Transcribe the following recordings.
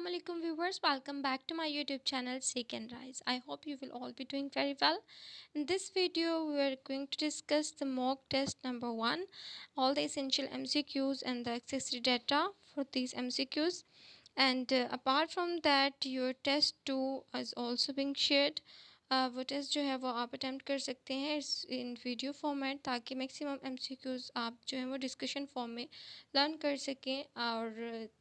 Assalamu alaikum viewers. Welcome back to my youtube channel seek and rise. I hope you will all be doing very well. In this video we are going to discuss the mock test number one all the essential mcqs and the accessory data for these mcqs and uh, apart from that your test 2 is also being shared वो test जो है वो आप attempt कर सकते हैं इन video format ताकि maximum MCQs आप जो है वो डिस्कशन फॉर्म में लर्न कर सकें और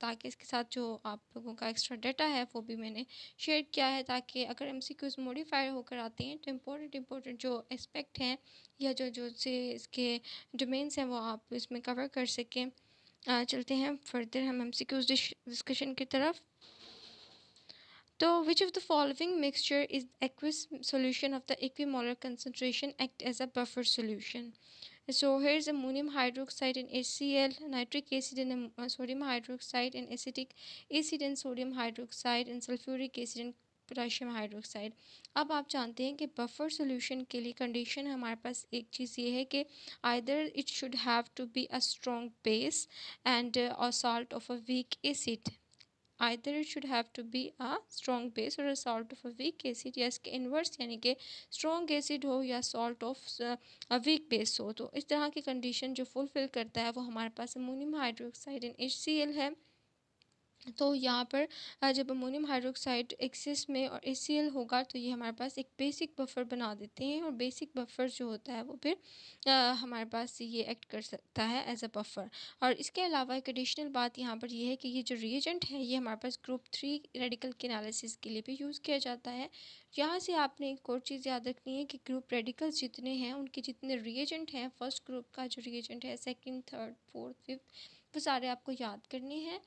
ताकि इसके साथ जो आप लोगों का एक्स्ट्रा डाटा है वो भी मैंने शेयर किया है ताकि अगर एमसीक्यूज़ मॉडिफाई होकर आते हैं तो इम्पोर्टेंट इम्पोर्टेंट जो एस्पेक्ट हैं या जो जो से इसके डोमेन्स हैं वो आप इसमें कवर कर सकें। चलते हैं फर्दर हम एम सी डिस्कशन की तरफ़। तो which of the following mixture is aqueous solution of the equimolar concentration act as a buffer solution so here is ammonium hydroxide in S C L nitric acid in sodium hydroxide in acetic acid in sodium hydroxide in sulphuric acid in potassium hydroxide अब आप जानते हैं कि buffer solution के लिए condition हमारे पास एक चीज़ ये है कि either it should have to be a strong base and a salt of a weak acid either it should have to be a strong base और a salt of a weak acid या इसके inverse यानी कि strong acid हो या salt of a weak base हो तो इस तरह की कंडीशन जो फुलफिल करता है वो हमारे पास ammonium hydroxide in H C L है। तो यहाँ पर जब अमोनियम हाइड्रोक्साइड एक्सेस में और ए होगा तो ये हमारे पास एक बेसिक बफर बना देते हैं और बेसिक बफर जो होता है वो फिर आ, हमारे पास ये एक्ट कर सकता है एज अ बफर और इसके अलावा एक एडिशनल बात यहाँ पर ये है कि ये जो रिएजेंट है ये हमारे पास ग्रुप थ्री रेडिकल के एनालिसिस के लिए भी यूज़ किया जाता है. यहाँ से आपने एक और चीज़ याद रखनी है कि ग्रुप रेडिकल्स जितने हैं उनके जितने रिएजेंट हैं फ़र्स्ट ग्रुप का जो रिएजेंट है सेकेंड थर्ड फोर्थ फिफ्थ वो सारे आपको याद करने हैं।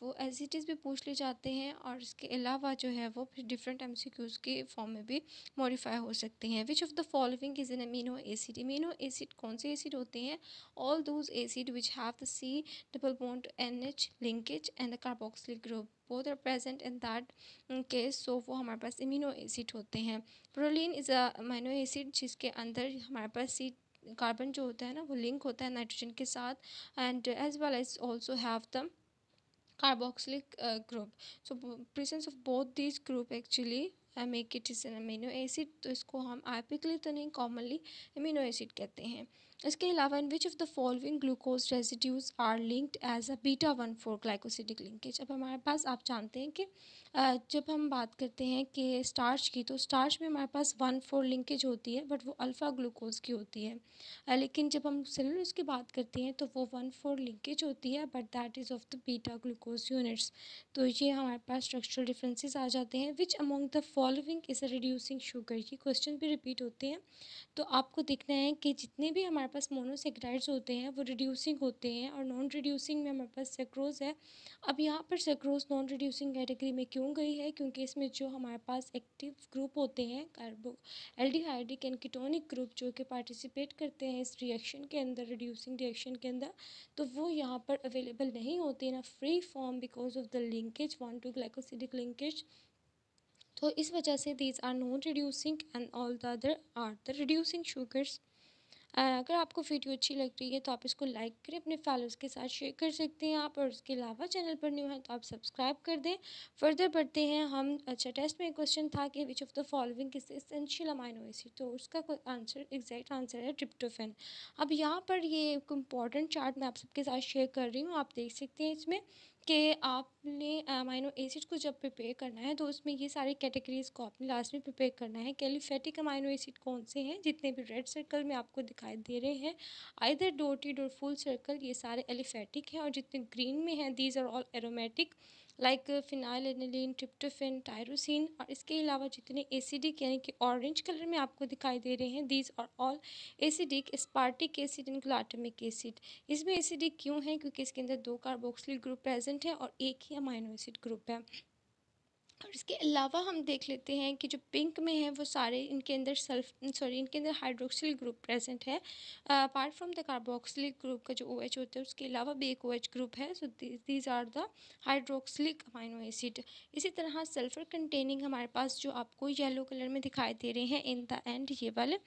वो एज इट इज़ भी पूछ ले जाते हैं और इसके अलावा जो है वो फिर डिफरेंट एम सी क्यूज़ के फॉर्म में भी मॉडिफाई हो सकते हैं। Which of the following is an amino acid amino acid कौन से एसिड होते हैं? All those acid which have the C double bond N H linkage and the carboxyl group both are present in that case so वो हमारे पास imino acid होते हैं। Proline is a amino acid जिसके अंदर हमारे पास सी कार्बन जो होता है ना वो लिंक होता है नाइट्रोजन के साथ and as well as also have the uh, group. So presence of both these group actually make it is an amino acid तो इसको हम आइपिकली तो नहीं कॉमनली अमीनो एसिड कहते हैं। इसके अलावा in which of the following glucose residues are linked as a beta one four glycosidic linkage अब हमारे पास आप जानते हैं कि जब हम बात करते हैं कि स्टार्च की तो स्टार्च में हमारे पास वन फोर लिंकेज होती है बट वो अल्फ़ा ग्लूकोज की होती है। लेकिन जब हम सेलुलस की बात करते हैं तो वो वन फोर लिंकेज होती है but that is of the beta glucose units तो ये हमारे पास स्ट्रक्चरल डिफरेंसेस आ जाते हैं which among the following is reducing sugar ये क्वेश्चन भी रिपीट होते हैं। तो आपको देखना है कि जितने भी हमारे पास मोनोसेक्राइड्स होते हैं, वो रिड्यूसिंग होते हैं और नॉन रिड्यूसिंग में हमारे पास सेक्रोज है। अब यहाँ पर सेक्रोज नॉन रिड्यूसिंग कैटेगरी में क्यों गई है? क्योंकि इसमें जो हमारे पास एक्टिव ग्रुप होते हैं कार्बो एल्डिहाइडिक एंड कीटोनिक ग्रुप जो कि पार्टिसिपेट करते हैं इस रिएक्शन के अंदर रिड्यूसिंग रिएक्शन के अंदर तो वो यहाँ पर अवेलेबल नहीं होते, ना free form because of the linkage one two glycosidic linkage तो इस वजह से these are non reducing and all the other are the reducing sugars अगर आपको वीडियो अच्छी लग रही है तो आप इसको लाइक करें, अपने फॉलोअर्स के साथ शेयर कर सकते हैं आप और उसके अलावा चैनल पर न्यू है तो आप सब्सक्राइब कर दें। फर्दर बढ़ते हैं हम अच्छा टेस्ट में एक क्वेश्चन था कि which of the following is essential amino acid तो उसका आंसर एग्जैक्ट आंसर है ट्रिप्टोफेन अब यहाँ पर ये एक इंपॉर्टेंट चार्ट मैं आप सबके साथ शेयर कर रही हूँ, आप देख सकते हैं इसमें। कि आपने अमाइनो एसिड को जब प्रिपेयर करना है तो उसमें ये सारे कैटेगरीज़ को आपने लास्ट में प्रिपेयर करना है कैलिफेटिक अमाइनो एसिड कौन से हैं, जितने भी रेड सर्कल में आपको दिखाई दे रहे हैं। आइदर डोटेड और फुल सर्कल ये सारे एलिफेटिक हैं और जितने ग्रीन में हैं these are all aromatic like phenylalanine tryptophan tyrosine और इसके अलावा जितने एसिडिक यानी कि ऑरेंज कलर में आपको दिखाई दे रहे हैं these are all acidic aspartic acid and glutamic acid इसमें एसिडिक क्यों है? क्योंकि इसके अंदर दो कार्बोक्सिल ग्रुप प्रेजेंट है और एक ही अमाइनो एसिड ग्रुप है। और इसके अलावा हम देख लेते हैं कि जो पिंक में है, वो सारे इनके अंदर सल्फ सॉरी इनके अंदर हाइड्रोक्सिल ग्रुप प्रेजेंट है। Apart from the carboxylic group का जो ओ OH होता है, उसके अलावा भी एक ओ OH ग्रुप है। So these are the hydroxylic amino acid इसी तरह सल्फ़र कंटेनिंग हमारे पास जो आपको येलो कलर में दिखाई दे रहे हैं इन द एंड ये वाले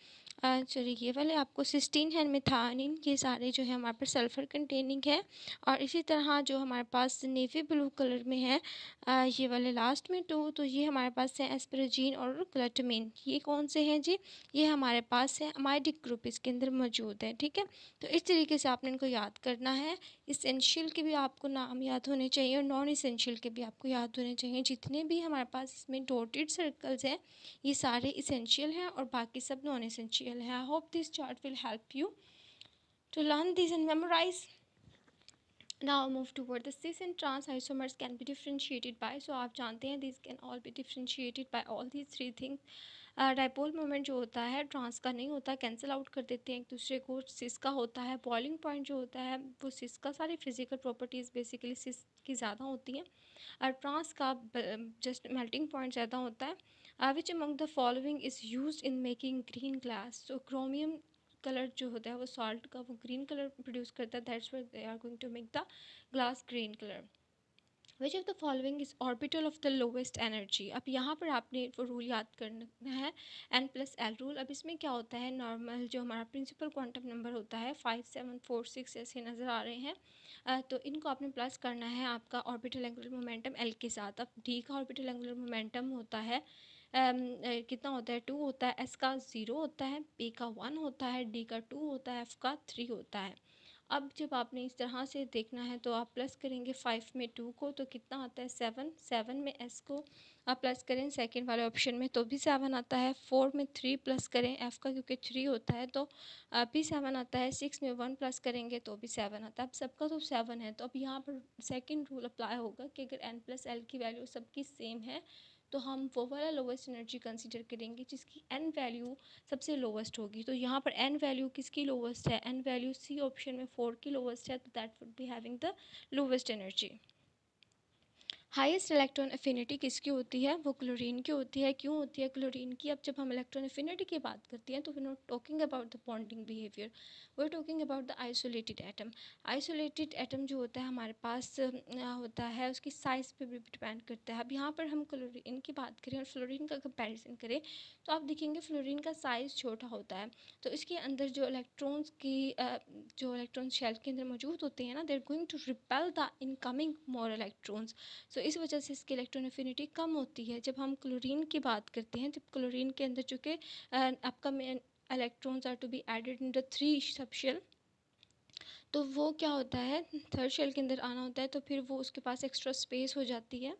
सॉरी ये वाले आपको सिस्टीन है मिथानिन ये सारे जो है हमारे पास सल्फ़र कंटेनिंग है। और इसी तरह जो हमारे पास नेवी ब्लू कलर में है ये वाले लास्ट में टू तो ये हमारे पास है एस्पराजीन और क्लटमिन ये कौन से हैं जी? ये हमारे पास है अमाइडिक ग्रुप इसके अंदर मौजूद है, ठीक है? तो इस तरीके से आपने इनको याद करना है। इसेंशियल के भी आपको नाम याद होने चाहिए और नॉन इसेंशियल के भी आपको याद होने चाहिए। जितने भी हमारे पास इसमें डोटेड सर्कल्स हैं, ये सारे इसेंशियल हैं और बाकी सब नॉन इसेंशियल हैं। I hope this chart will help you to learn this and memorise now move toward the cis and trans isomers can be differentiated by. So आप जानते हैं can all be differentiated by all these three things. Dipole uh, moment जो होता है trans का नहीं होता cancel out कर देते हैं एक दूसरे को। सिस का होता है बॉइलिंग पॉइंट जो होता है वो सिस का सारी फ़िज़िकल प्रॉपर्टीज़ बेसिकली सिस की ज़्यादा होती हैं। और ट्रांस का जस्ट मेल्टिंग पॉइंट ज़्यादा होता है। Which among the following is use in making green glass so chromium colour जो होता है वो सॉल्ट का, वो ग्रीन कलर प्रोड्यूस करता है that's why they are going to make the glass green colour which of the following is orbital of the lowest energy अब यहाँ पर आपने वो रूल याद करना है एन प्लस एल रूल अब इसमें क्या होता है? नॉर्मल जो हमारा प्रिंसिपल क्वांटम नंबर होता है फाइव सेवन फोर सिक्स ऐसे नज़र आ रहे हैं। तो इनको आपने प्लस करना है आपका ऑर्बिटल एंगुलर मोमेंटम एल के साथ। अब डी का ऑर्बिटल एंगुलर मोमेंटम होता है कितना होता है? टू होता है, एस का ज़ीरो होता है पी का वन होता है, डी का टू होता है, एफ़ का थ्री होता है। अब जब आपने इस तरह से देखना है तो आप प्लस करेंगे फाइव में टू को तो कितना आता है? सेवन। सेवन में एस को आप प्लस करें सेकंड वाले ऑप्शन में तो भी सेवन आता है। फोर में थ्री प्लस करें एफ़ का, क्योंकि थ्री होता है तो भी सेवन आता है। सिक्स में वन प्लस करेंगे तो भी सेवन आता है। अब सबका तो सेवन है तो अब यहाँ पर सेकेंड रूल अप्लाई होगा कि अगर एन प्लस एल की वैल्यू सबकी सेम है तो हम वो वाला लोवेस्ट एनर्जी कंसिडर करेंगे, जिसकी एन वैल्यू सबसे लोवेस्ट होगी। तो यहाँ पर एन वैल्यू किसकी लोवेस्ट है? एन वैल्यू सी ऑप्शन में फोर की लोवेस्ट है तो that would be having the lowest energy highest electron affinity किसकी होती है? वो क्लोरीन की होती है। क्यों होती है क्लोरीन की? अब जब हम इलेक्ट्रॉन अफिनिटी की बात करते हैं तो we not talking about the bonding behaviour we talking about the isolated atom isolated atom जो होता है, हमारे पास होता है, उसकी साइज़ पे भी डिपेंड करता है। अब यहाँ पर हम क्लोरीन की बात करें और फ्लोरीन का कंपेरिजन करें तो आप देखेंगे फ्लोरीन का साइज़ छोटा होता है। तो इसके अंदर जो इलेक्ट्रॉन्स की जो इलेक्ट्रॉन शेल के अंदर मौजूद होते हैं ना they're going to repel the incoming more electrons so इस वजह से इसकी इलेक्ट्रॉन एफिनिटी कम होती है। जब हम क्लोरीन की बात करते हैं, जब क्लोरीन के अंदर चूँकि आपका electrons are to be added in the three subshell तो वो क्या होता है थर्ड शेल के अंदर आना होता है तो फिर वो उसके पास एक्स्ट्रा स्पेस हो जाती है।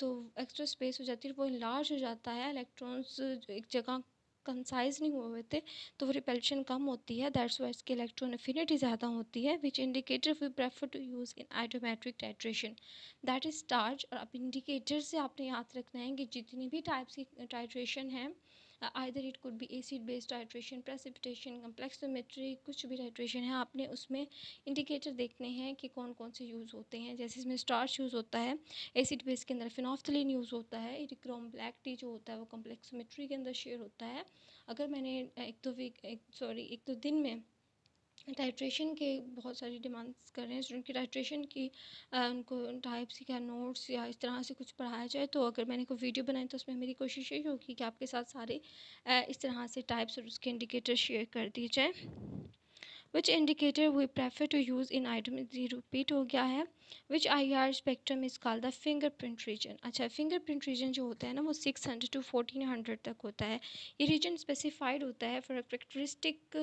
तो एक्स्ट्रा स्पेस हो जाती है, वो लार्ज हो जाता है इलेक्ट्रॉन्स एक जगह कंसाइज नहीं हुए थे तो वो रिपल्शन कम होती है दैट्स वाई इसकी इलेक्ट्रॉन एफिनिटी ज़्यादा होती है which indicator we prefer to use in iodometric titration that is starch और अब इंडिकेटर से आपने याद रखना है कि जितनी भी टाइप्स की टाइट्रेशन है either it could be acid based hydration precipitation complexometry कुछ भी हाइड्रेशन है, आपने उसमें इंडिकेटर देखने हैं कि कौन कौन से यूज़ होते हैं। जैसे इसमें स्टार्च यूज़ होता है एसिड बेस के अंदर फिनॉफ्थलिन यूज़ होता है इरिक्रोम ब्लैक टी जो होता है, वो कम्प्लेक्सोमेट्री के अंदर शेयर होता है। अगर मैंने एक दो वीक एक सॉरी एक दो दिन में टाइट्रेशन के बहुत सारी डिमांड्स कर रहे हैं स्टूडेंट की टाइट्रेशन की आ, उनको टाइप्स या नोट्स या इस तरह से कुछ पढ़ाया जाए तो अगर मैंने कोई वीडियो बनाई तो उसमें मेरी कोशिश यही होगी कि आपके साथ सारे आ, इस तरह से टाइप्स और उसके इंडिकेटर शेयर कर दिए जाए। Which indicator we prefer to use in item repeat हो गया है। Which I R spectrum is call the fingerprint region अच्छा फिंगरप्रिंट रीजन जो होता है ना, वो six hundred to fourteen hundred तक होता है। ये रीजन स्पेसिफाइड होता है for a characteristic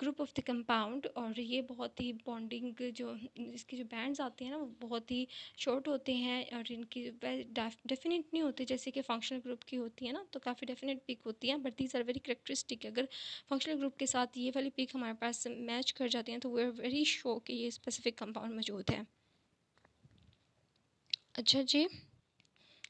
group of the compound और ये बहुत ही बॉन्डिंग जो, इसके जो बैंड्स आते हैं ना, वो बहुत ही शॉर्ट होते हैं और इनकी डेफिनेट नहीं होते जैसे कि फंक्शनल ग्रुप की होती है ना तो काफ़ी डेफिनेट पिक होती हैं but these are very characteristic अगर फंक्शनल ग्रुप के साथ ये वाली पिक हमारे पास मैच कर जाती हैं तो वी आर वेरी शो कि ये स्पेसिफिक कंपाउंड मौजूद है। अच्छा जी।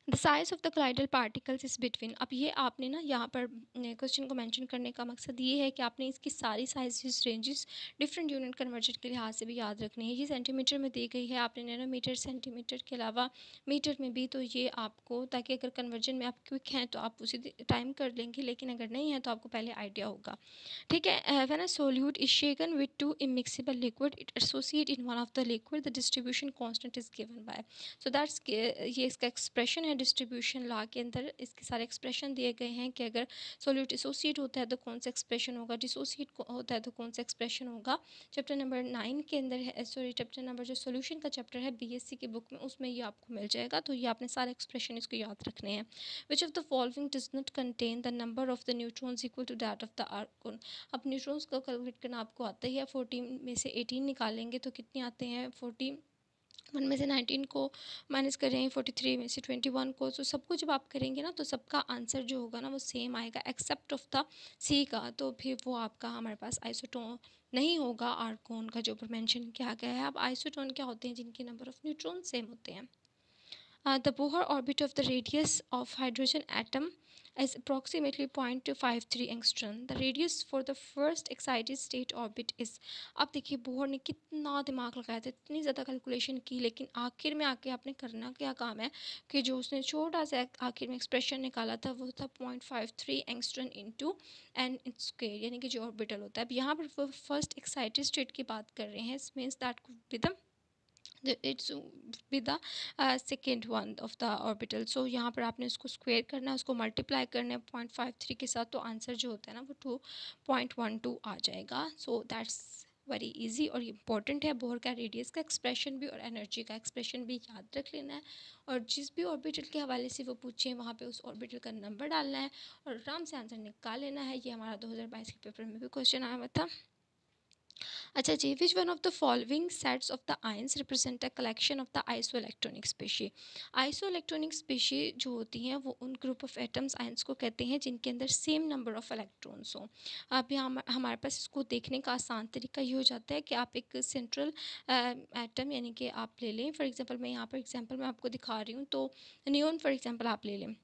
The size of the colloidal particles is between अब ये आपने ना यहाँ पर क्वेश्चन को मेंशन करने का मकसद ये है कि आपने इसकी सारी sizes ranges different unit conversion के लिहाज से भी याद रखनी है। ये सेंटीमीटर में दी गई है। आपने नैनोमीटर सेंटीमीटर के अलावा मीटर में भी तो ये आपको, ताकि अगर कन्वर्जन में आप क्विक हैं तो आप उसी टाइम कर लेंगे, लेकिन अगर नहीं है तो आपको पहले आइडिया होगा। ठीक है? When a solute is shaken with two immiscible liquid it associate in one of the liquid the distribution constant is given by so that's ये इसका एक्सप्रेशन है। डिस्ट्रीब्यूशन ला के अंदर इसके सारे एक्सप्रेशन दिए गए हैं कि अगर सोल्यूट एसोसिएट होता है तो कौन सा एक्सप्रेशन होगा डिसोसिएट होता है तो कौन सा एक्सप्रेशन होगा। चैप्टर नंबर नाइन के अंदर है सॉरी चैप्टर नंबर जो सोल्यूशन का चैप्टर है बीएससी की बुक में, उसमें ये आपको मिल जाएगा। तो ये आपने सारे एक्सप्रेशन इसको याद रखने हैं। Which of the following does not contain the number of the neutrons equal to that of the argon अब न्यूट्रॉन्स को कैलकुलेट करना आपको आता ही है फोर्टीन में से एटीन निकालेंगे तो कितने आते हैं? फोर्टी वन में से नाइनटीन को माइनस करें फोर्टी थ्री में से ट्वेंटी वन को तो सबको जब आप करेंगे ना तो सबका आंसर जो होगा ना, वो सेम आएगा एक्सेप्ट ऑफ़ द सी का तो फिर वो आपका हमारे पास आइसोटोन नहीं होगा आर्कोन का जो ऊपर मैंशन किया गया है। अब आइसोटोन क्या होते हैं, जिनके नंबर ऑफ़ न्यूट्रॉन सेम होते हैं। The Bohr orbit of the radius of hydrogen atom is approximately 0.253 angstrom. The radius for the first excited state orbit is, अब देखिए बोहर ने कितना दिमाग लगाया था, इतनी ज़्यादा कैलकुलेशन की, लेकिन आखिर में आके आपने करना क्या काम है कि जो उसने छोटा सा आखिर में एक्सप्रेशन निकाला था, वो था point five three angstrom into N square यानी कि जो ऑर्बिटल होता है अब यहाँ पर वो फ़र्स्ट एक्साइटेड स्टेट की बात कर रहे हैं इस means that could be the it's with the second one of the orbital so यहाँ पर आपने उसको स्क्वेयर करना है, उसको मल्टीप्लाई करना है पॉइंट फाइव थ्री के साथ तो आंसर जो होता है ना, वो टू पॉइंट वन टू आ जाएगा. सो दैट्स वेरी इजी और इंपॉर्टेंट है. बोर का रेडियस का एक्सप्रेशन भी और एनर्जी का एक्सप्रेशन भी याद रख लेना है. और जिस भी ऑर्बिटल के हवाले से वो पूछें, वहाँ पे उस ऑर्बिटल का नंबर डालना है और आराम से आंसर निकाल लेना है. ये हमारा 2022 के पेपर में भी क्वेश्चन आया हुआ था. अच्छा जी which one of the following sets of the ions represent a collection of the isoelectronic species isoelectronic species जो होती हैं, वो उन ग्रुप ऑफ़ एटम्स आयंस को कहते हैं, जिनके अंदर सेम नंबर ऑफ़ इलेक्ट्रॉन्स हों। अब यहाँ हमारे पास इसको देखने का आसान तरीका ये हो जाता है कि आप एक सेंट्रल एटम यानी कि आप ले लें। फॉर एग्जांपल मैं यहाँ पर एग्ज़ाम्पल मैं आपको दिखा रही हूँ तो न्यून फॉर एग्ज़ाम्पल आप ले लें।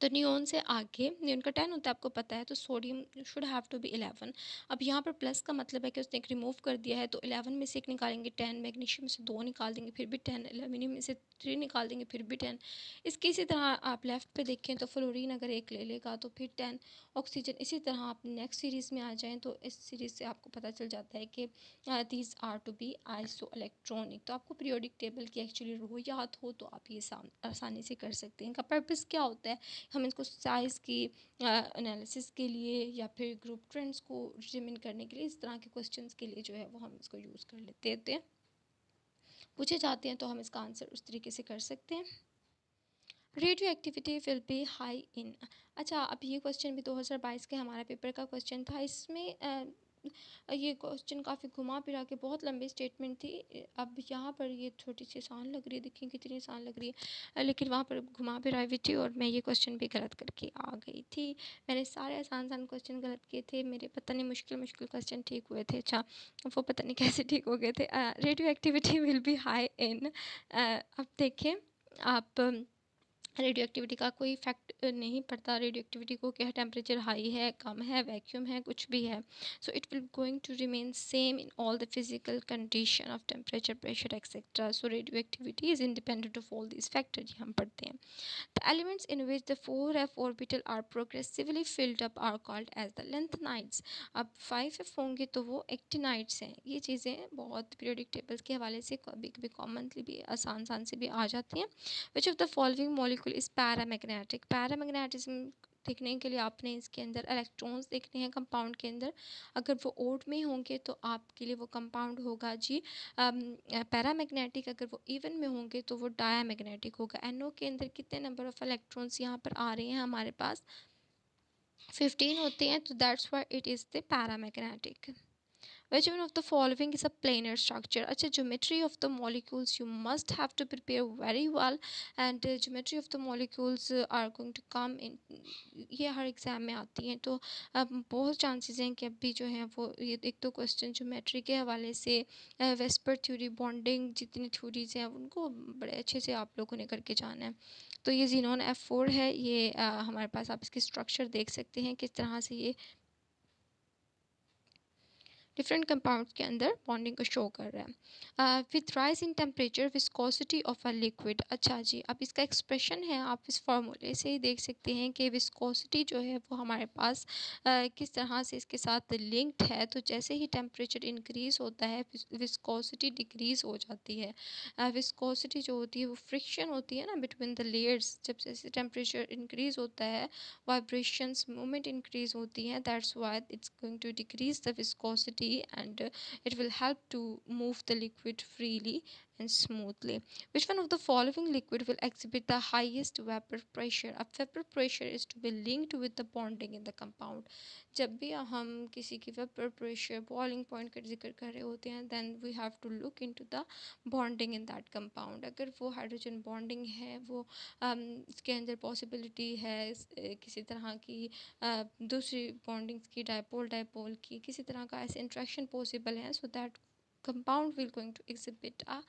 तो नियोन से आगे नियोन का टेन होता है, आपको पता है तो sodium should have to be eleven. अब यहाँ पर प्लस का मतलब है कि उसने एक रिमूव कर दिया है तो इलेवन में से एक निकालेंगे टेन, मैग्नीशियम से दो निकाल देंगे, फिर भी टेन एलमिनियम में से थ्री निकाल देंगे, फिर भी टेन। इसकी इसी तरह आप लेफ़्ट पे देखें तो फ्लोरीन अगर एक ले लेगा तो फिर टेन, ऑक्सीजन, इसी तरह आप नेक्स्ट सीरीज़ में आ जाएँ तो इस सीरीज़ से आपको पता चल जाता है कि these are to be isoelectronic तो आपको पीरियोडिक टेबल की एक्चुअली रो याद हो तो आप ये आसानी से कर सकते हैं। इनका पर्पज़ क्या होता है? हम इसको साइज़ की एनालिसिस के लिए या फिर ग्रुप ट्रेंड्स को डिटरमिन करने के लिए इस तरह के क्वेश्चंस के लिए जो है वो हम इसको यूज़ कर लेते देते हैं। पूछे जाते हैं तो हम इसका आंसर उस तरीके से कर सकते हैं। Radioactivity will be high in अच्छा अब ये क्वेश्चन भी 2022 के हमारा पेपर का क्वेश्चन था। इसमें ये क्वेश्चन काफ़ी घुमा फिरा के बहुत लंबी स्टेटमेंट थी। अब यहाँ पर ये छोटी सी आसान लग रही है देखिए कितनी आसान लग रही है। लेकिन वहाँ पर घुमा फिरा हुई थी और मैं ये क्वेश्चन भी गलत करके आ गई थी। मैंने सारे आसान आसान क्वेश्चन गलत किए थे। मेरे पता नहीं मुश्किल मुश्किल क्वेश्चन ठीक हुए थे। अच्छा वो पता नहीं कैसे ठीक हो गए थे। Radioactivity will be high in अब देखें, आप रेडियो एक्टिविटी का कोई इफ़ेक्ट नहीं पड़ता। रेडियो एक्टिविटी को क्या टेम्परेचर हाई है, कम है वैक्यूम है, कुछ भी है। So it will going to remain same in all the physical condition of temperature pressure etcetera so radioactivity is independent of all this factor ये हम पढ़ते हैं the. Elements in which the four f orbital are progressively filled up are called as the lanthanides अब five f होंगे तो वो actinides हैं। ये चीज़ें बहुत पीरियोडिक टेबल्स के हवाले से कभी कभी कॉमनली भी आसान आसान से भी आ जाती हैं। Which of the following molecule बिल्कुल, इस पैरामैग्नेटिक पैरामैग्नेटिज्म देखने के लिए आपने इसके अंदर इलेक्ट्रॉन्स देखने हैं कंपाउंड के अंदर। अगर वो ओड में होंगे तो आपके लिए वो कंपाउंड होगा जी। पैरा पैरामैग्नेटिक अगर वो इवन में होंगे तो वो डायामैग्नेटिक होगा। एनओ के अंदर कितने नंबर ऑफ़ इलेक्ट्रॉन्स यहाँ पर आ रहे हैं हमारे पास? फिफ्टीन होते हैं तो that's why it is the paramagnetic which one of the following is a planar structure अच्छा geometry of the molecules you must have to prepare very well and uh, geometry of the molecules uh, are going to come in ये हर exam में आती हैं तो अब बहुत chances हैं कि अभी जो है वो ये एक तो क्वेश्चन ज्योमेट्री के हवाले से वेस्पर थ्योरी बॉन्डिंग जितनी थ्योरीज हैं उनको बड़े अच्छे से आप लोगों ने करके जाना है तो ये जीनोन एफ़ फोर है ये आ, हमारे पास आप इसकी स्ट्रक्चर देख सकते हैं किस तरह से ये डिफरेंट कंपाउंड्स के अंदर बॉन्डिंग को शो कर रहा है। With rise in temperature viscosity of a liquid अच्छा जी अब इसका एक्सप्रेशन है आप इस फार्मूले से ही देख सकते हैं कि विस्कोसिटी जो है वो हमारे पास uh, किस तरह से इसके साथ लिंक्ड है तो जैसे ही टेम्परेचर इंक्रीज़ होता है विस्कोसिटी डिक्रीज़ हो जाती है। विस्कोसिटी uh, जो होती है वो फ्रिक्शन होती है ना बिटवीन द लेयर्स जब जैसे टेम्परेचर इंक्रीज़ होता है वाइब्रेशंस मूवमेंट इंक्रीज़ होती हैं that's why it's going to decrease the viscosity and it will help to move the liquid freely and smoothly. Which one of the following liquid will exhibit the highest vapor pressure? अब vapor pressure is to be linked with the bonding in the compound. जब भी हम किसी की vapor pressure boiling point का ज़िक्र कर रहे होते हैं then we have to look into the bonding in that compound. अगर वो hydrogen bonding है वो um, इसके अंदर possibility है किसी तरह की uh, दूसरी bondings की dipole dipole की किसी तरह का ऐसे interaction possible है so that compound will going to exhibit a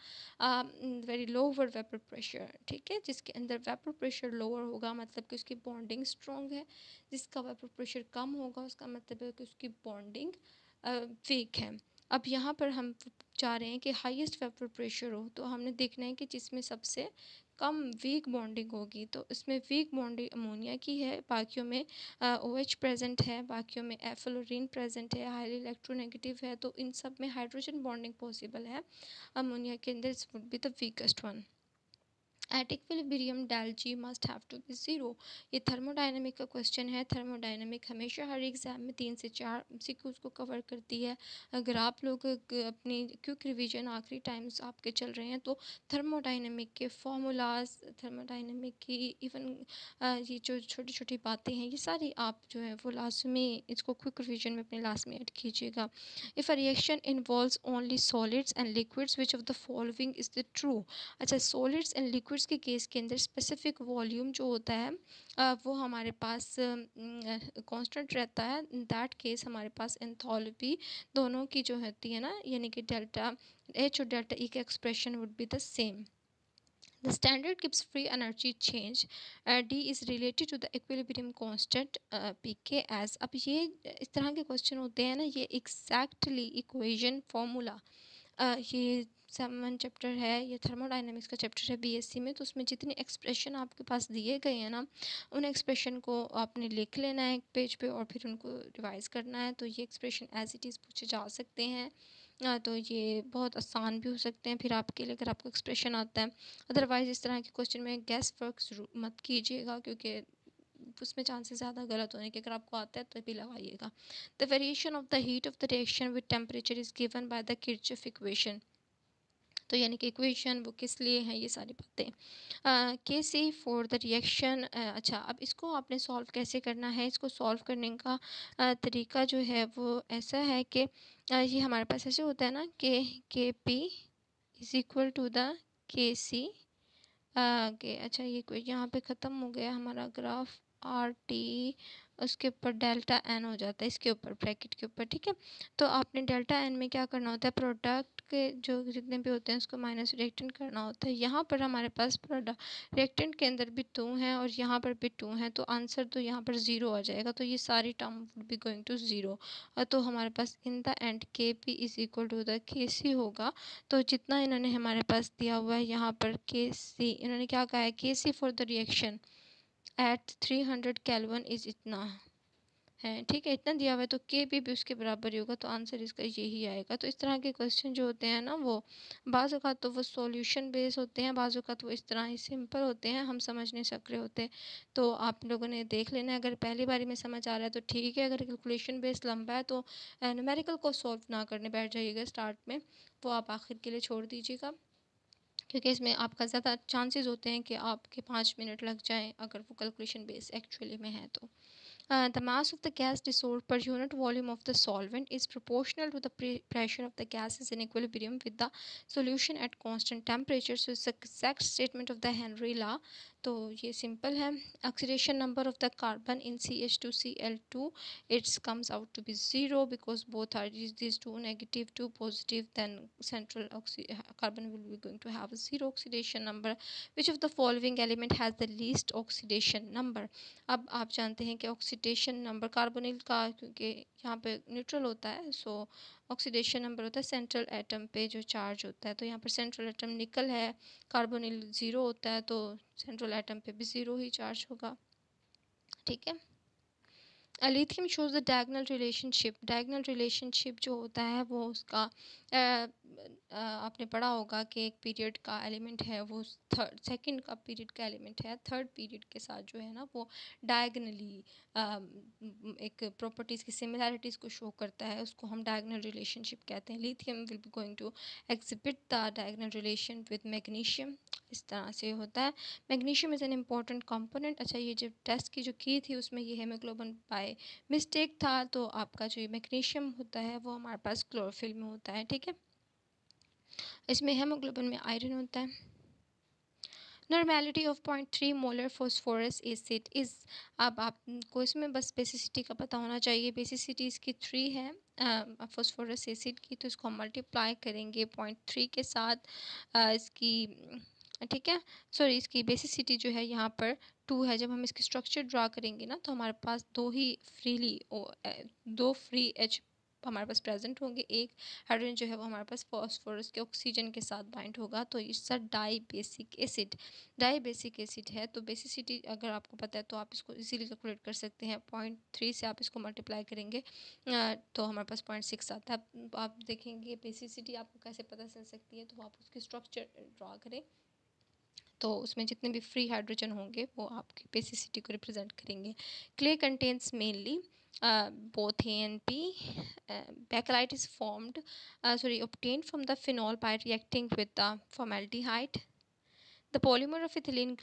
very lower vapour pressure ठीक है? जिसके अंदर वेपर प्रेशर लोअर होगा मतलब कि उसकी बॉन्डिंग स्ट्रॉन्ग है। जिसका वेपर प्रेशर कम होगा उसका मतलब है कि उसकी बॉन्डिंग वीक uh, है। अब यहाँ पर हम चाह रहे हैं कि हाईएस्ट वेपर प्रेशर हो तो हमने देखना है कि जिसमें सबसे कम वीक बॉन्डिंग होगी तो इसमें वीक बॉन्डिंग अमोनिया की है, बाकियों में ओ एच प्रेजेंट है, बाकियों में एफलोरिन प्रेजेंट है हाईली इलेक्ट्रोनेगेटिव है तो इन सब में हाइड्रोजन बॉन्डिंग पॉसिबल है, अमोनिया के अंदर इस would be the weakest one at equilibrium del G must have to be zero ये थर्मोडाइनमिक का क्वेश्चन है. थर्मोडाइनमिक हमेशा हर एग्ज़ाम में तीन से चार सीक्यूज़ को कवर करती है. अगर आप लोग अपनी क्विक रिवीजन आखिरी टाइम्स आपके चल रहे हैं तो थर्मोडाइनमिक के फॉर्मूलाज थर्मोडाइनमिक की इवन ये जो छोटी छोटी बातें हैं, ये सारी आप जो है वो लाजमी इसको क्विक रिवीजन में अपने लास्ट में ऐड कीजिएगा. If a reaction involve only solids and liquids which of the following is the true अच्छा सॉलिड्स एंड लिक्विड लिक्विड्स के केस के अंदर स्पेसिफिक वॉल्यूम जो होता है वो हमारे पास कांस्टेंट रहता है। दैट केस हमारे पास एंथोलपी दोनों की जो होती है ना यानी कि डेल्टा एच और डेल्टा ई का expression would be the same The standard gives free energy change. Uh, D is related to the equilibrium constant uh, pk as. अब ये इस तरह के क्वेश्चन होते हैं ना ये exactly equation uh, ये सेवन चैप्टर है, या थर्मोडाइनमिक्स का चैप्टर है बीएससी में तो उसमें जितने एक्सप्रेशन आपके पास दिए गए हैं ना, उन एक्सप्रेशन को आपने लिख लेना है एक पेज पे और फिर उनको रिवाइज़ करना है तो ये एक्सप्रेशन एज इट इज़ पूछे जा सकते हैं। तो ये बहुत आसान भी हो सकते हैं फिर आपके लिए अगर आपको एक्सप्रेशन आता है। अदरवाइज़ इस तरह के क्वेश्चन में गैस वर्क मत कीजिएगा क्योंकि उसमें चांसेस ज़्यादा गलत होने के, अगर आपको आता है तो भी लगाइएगा। The variation of the heat of the reaction with temperature is given by the Kirchhoff equation तो यानी कि इक्वेशन वो किस लिए हैं, ये सारी बातें। के सी फॉर द रिएक्शन अच्छा अब इसको आपने सॉल्व कैसे करना है? इसको सॉल्व करने का तरीका जो है वो ऐसा है कि ये हमारे पास ऐसे होता है ना कि, K P is equal to the K C के अच्छा ये यहाँ पे ख़त्म हो गया हमारा ग्राफ आर टी उसके ऊपर डेल्टा एन हो जाता है, इसके ऊपर, ब्रैकेट के ऊपर, ठीक है? तो आपने डेल्टा एन में क्या करना होता है? प्रोडक्ट के जो जितने भी होते हैं, उसको माइनस रिएक्टेंट करना होता है। यहाँ पर हमारे पास प्रोडक्ट रिएक्टेंट के अंदर भी टू हैं और यहाँ पर भी टू हैं तो आंसर तो यहाँ पर ज़ीरो आ जाएगा। तो ये सारी term would be going to zero तो हमारे पास in the end K P is equal to the K C होगा। तो जितना इन्होंने हमारे पास दिया हुआ है, यहाँ पर के सी इन्होंने क्या कहा है? K C for the reaction at three hundred kelvin is इतना है। ठीक है इतना दिया हुआ है तो के भी, भी उसके बराबर ही होगा तो आंसर इसका यही आएगा। तो इस तरह के क्वेश्चन जो होते हैं ना वो बाज़ अवत तो वो सॉल्यूशन बेस होते हैं बाज़ अवत वो इस तरह ही सिंपल होते हैं हम समझ नहीं सक रहे होते तो आप लोगों ने देख लेना अगर पहली बारी में समझ आ रहा है तो ठीक है अगर कैलकुलेशन बेस लंबा है तो न्यूमेरिकल को सॉल्व ना करने बैठ जाइएगा स्टार्ट में वो आप आखिर के लिए छोड़ दीजिएगा। क्योंकि इसमें आपका ज़्यादा चांसेस होते हैं कि आपके पाँच मिनट लग जाएँ अगर वो कैलकुलेशन बेस एक्चुअली में है तो। The mass of the gas dissolve per unit volume of the solvent is proportional to the pressure of the gas is in equilibrium with the solution at constant temperature so is exact statement of the Henry law तो ये simple है। Oxidation number of the carbon in C H two C L two it's comes out to be zero because both are this two negative two positive then central will be going to have a zero oxidation number, which of the following element has the least oxidation number? अब आप जानते हैं कि oxidation number carbonyl का, क्योंकि यहाँ पे neutral होता है सो ऑक्सीडेशन नंबर होता है सेंट्रल एटम पे जो चार्ज होता है तो यहाँ पर सेंट्रल एटम निकल है कार्बोनिल ज़ीरो होता है तो सेंट्रल एटम पे भी ज़ीरो ही चार्ज होगा। ठीक है? Lithium shows the diagonal relationship diagonal relationship जो होता है, वो उसका आपने पढ़ा होगा कि एक पीरियड का एलिमेंट है, वो थर्ड सेकंड का पीरियड का एलिमेंट है थर्ड पीरियड के साथ जो है ना, वो डायगनली एक प्रॉपर्टीज़ की सिमिलैरिटीज़ को शो करता है, उसको हम डायगनल रिलेशनशिप कहते हैं। Lithium will be going to exhibit the diagonal relation with magnesium इस तरह से होता है। Magnesium is an important component अच्छा ये जब टेस्ट की जो की थी, उसमें ये हेमोग्लोबन बाय मिस्टेक था तो आपका जो मैग्नीशियम होता है, वो हमारे पास क्लोरोफिल में होता है, ठीक है? इसमें हेमोग्लोबिन में आयरन होता है। Normality of point three molar phosphorous acid is अब आपको इसमें बस बेसिसिटी का पता होना चाहिए। बेसिसिटी इसकी थ्री है फॉस्फोरस एसिड की तो इसको हम मल्टीप्लाई करेंगे पॉइंट थ्री के साथ। आ, इसकी ठीक है? सॉरी इसकी बेसिसिटी जो है यहाँ पर टू है। जब हम इसकी स्ट्रक्चर ड्रा करेंगे ना तो हमारे पास दो ही फ्रीली दो फ्री एच हमारे पास प्रेजेंट होंगे, एक हाइड्रोजन जो है वो हमारे पास फॉस्फोरस के ऑक्सीजन के साथ बाइंड होगा तो इसका dibasic acid dibasic acid है तो बेसिसिटी अगर आपको पता है तो आप इसको इजीली कैलकुलेट कर सकते हैं, पॉइंट थ्री से आप इसको मल्टीप्लाई करेंगे तो हमारे पास पॉइंट सिक्स आता है आप देखेंगे बेसिसिटी आपको कैसे पता चल सकती है तो आप उसकी स्ट्रक्चर ड्रा करें तो उसमें जितने भी फ्री हाइड्रोजन होंगे वो आपकी बेसिसिटी को रिप्रेजेंट करेंगे। Clay contents mainly uh, both A and B. Uh, bakelite is formed, uh, sorry, obtained from the phenol by reacting with the formaldehyde. The polymer of ethylene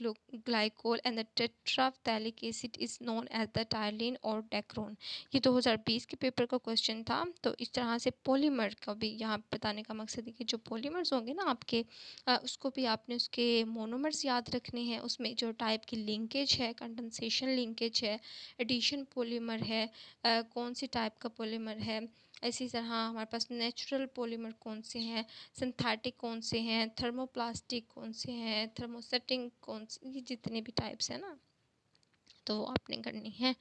glycol and the tetraphthalic acid is known as the tyrene or dacron. ये 2020 के paper का question था तो इस तरह से polymer का भी यहाँ बताने का मकसद है कि जो पॉलीमर्स होंगे ना आपके आ, उसको भी आपने उसके मोनोमर्स याद रखने हैं उसमें जो टाइप की लिंकेज है कंडेंसेशन लिंकेज है एडिशन पॉलीमर है आ, कौन सी टाइप का पॉलीमर है इसी तरह हमारे पास नेचुरल पॉलीमर कौन से हैं? सिंथेटिक कौन से हैं? थर्मोप्लास्टिक कौन से हैं? थर्मोसेटिंग कौन से ये जितने भी टाइप्स हैं ना तो वो आपने करनी है।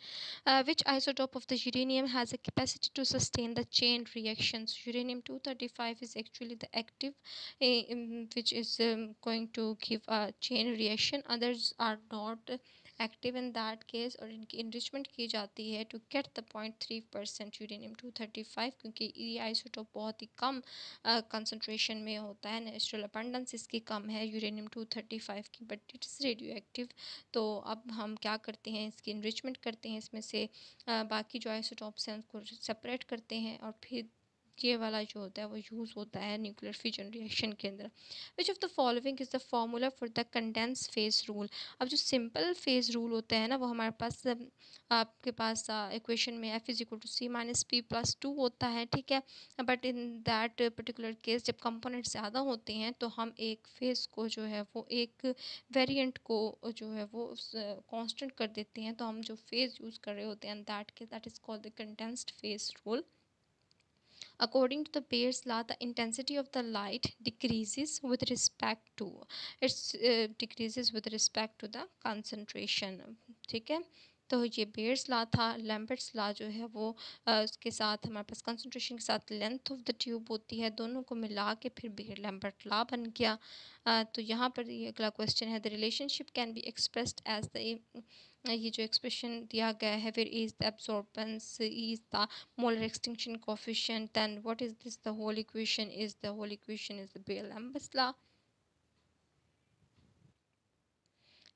Which isotope of the uranium has a capacity to sustain the chain reactions uranium 235 is actually the active uh, which is um, going to give a chain reaction. Others are not. Active in that case और इनकी enrichment की जाती है to get the point three percent uranium two thirty five क्योंकि ये isotope बहुत ही कम concentration में होता है नेचुरल अपेंडेंस इसकी कम है यूरेनियम टू थर्टी फाइव की but it is radioactive तो अब हम क्या करते हैं इसकी इनरिचमेंट करते हैं इसमें से आ, बाकी जो आइसोटॉप्स हैं उनको सेपरेट करते हैं और फिर ये वाला जो होता है, वो यूज़ होता है न्यूक्लियर फ्यूजन रिएक्शन के अंदर which of the following is the formula for the condense phase rule अब जो सिंपल फेस रूल होता है ना, वो हमारे पास, आपके पास इक्वेशन में F is equal to C minus P plus two होता है, ठीक है? But in that particular case जब कंपोनेंट ज़्यादा होते हैं तो हम एक फेस को जो है, वो एक वेरिएंट को जो है, वो कांस्टेंट कर देते हैं तो हम जो फ़ेज़ यूज़ कर रहे होते हैं दैट के that is called the condensed phase rule According to the Bayes law, the intensity of the light decreases with respect to its uh, decreases with respect to the concentration. ठीक है तो ये bears ला था Lambert's ला जो है वो आ, उसके साथ हमारे पास कंसनट्रेशन के साथ लेंथ ऑफ़ द ट्यूब होती है दोनों को मिला के फिर बेयर लैम्बर्ट ला बन गया। आ, तो यहाँ पर ये अगला क्वेश्चन है the relationship can be expressed as the ये जो एक्सप्रेशन दिया गया है फिर is the absorbance is the molar extinction coefficient than what is this the whole equation is the whole equation is the Beer Lambert's law.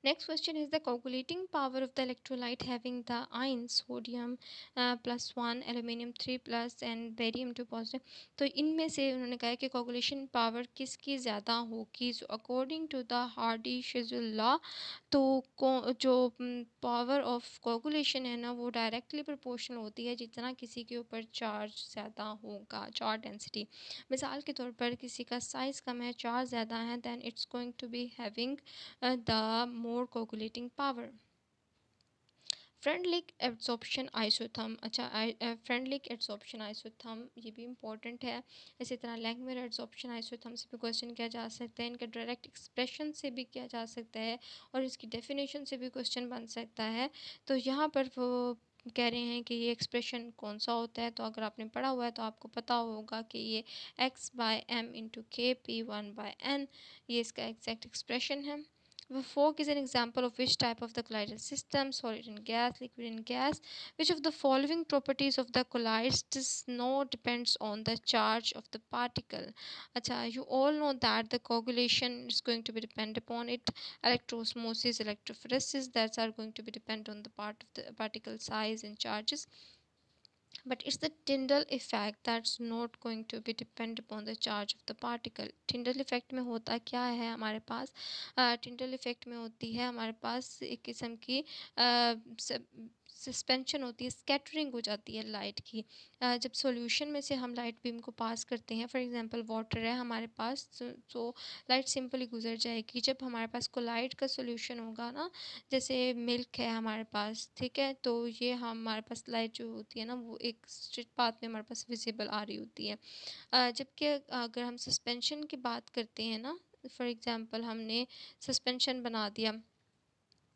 Next question is the coagulating power of the electrolyte having the ions sodium uh, plus one aluminium three plus and barium two positive तो इनमें से उन्होंने कहा कि coagulation power किसकी ज़्यादा होगी so according to the Hardy schedule law तो जो पावर ऑफ़ कोगुलेशन है ना, वो डायरेक्टली प्रोपोर्शनल होती है जितना किसी के ऊपर चार्ज ज़्यादा होगा चार्ज डेंसिटी मिसाल के तौर पर किसी का साइज़ कम है चार्ज ज़्यादा है then it's going to be having the more coagulating power Freundlich absorption isotherm अच्छा फ्रंट लिक एब्जॉर्प्शन आइसोथम, ये भी इंपॉर्टेंट है। इसी तरह लैंग्वेज एब्जॉर्प्शन आइसोथम से भी क्वेश्चन किया जा सकता है, इनका डायरेक्ट एक्सप्रेशन से भी किया जा सकता है और इसकी डेफिनेशन से भी क्वेश्चन बन सकता है। तो यहाँ पर वो कह रहे हैं कि ये एक्सप्रेशन कौन सा होता है? तो अगर आपने पढ़ा हुआ है तो आपको पता होगा कि ये X by M into K P one by N ये इसका एग्जैक्ट एक्सप्रेशन है। Fork is an example of which type of the colloidal system, solid and gas, liquid and gas, which of the following properties of the colloids does not depends on the charge of the particle. Acha, you all know that the coagulation is going to be depend upon it. Electrosmosis, electrophoresis, that are going to be depend on the part of the particle size and charges but it's the Tyndall effect that's not going to be depend upon the charge of the particle Tyndall effect में होता क्या है हमारे पास Tyndall effect में होती है हमारे पास एक किस्म की सस्पेंशन होती है स्कैटरिंग हो जाती है लाइट की। जब सॉल्यूशन में से हम लाइट बीम को पास करते हैं फॉर एग्जांपल वाटर है हमारे पास तो लाइट सिंपली गुजर जाएगी। जब हमारे पास कोलाइट का सॉल्यूशन होगा ना, जैसे मिल्क है हमारे पास, ठीक है तो ये हमारे पास लाइट जो होती है ना, वो एक स्ट्रिट पाथ में हमारे पास विजिबल आ रही होती है। जबकि अगर हम सस्पेंशन की बात करते हैं ना फॉर एग्ज़ाम्पल हमने सस्पेंशन बना दिया